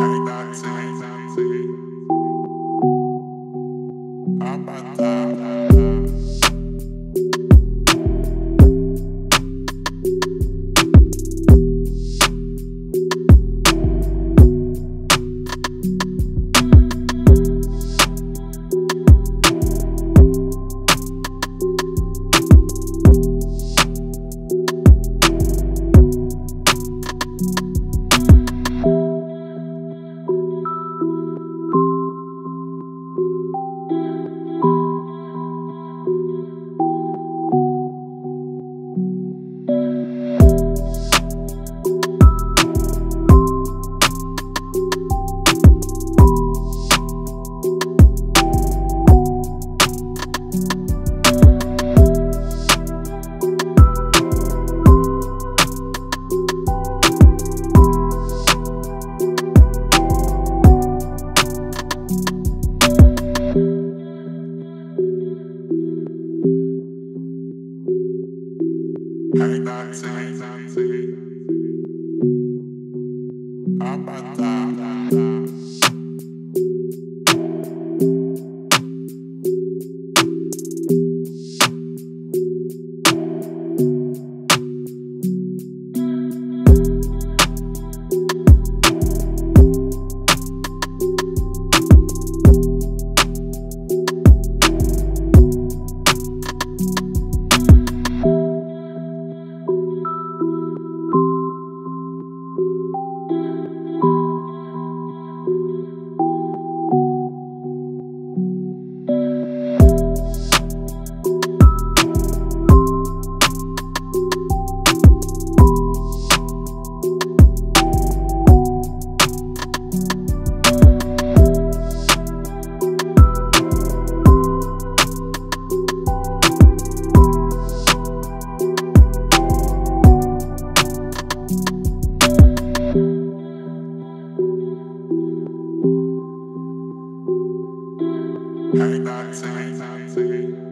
Hang thing. How about that? Hang that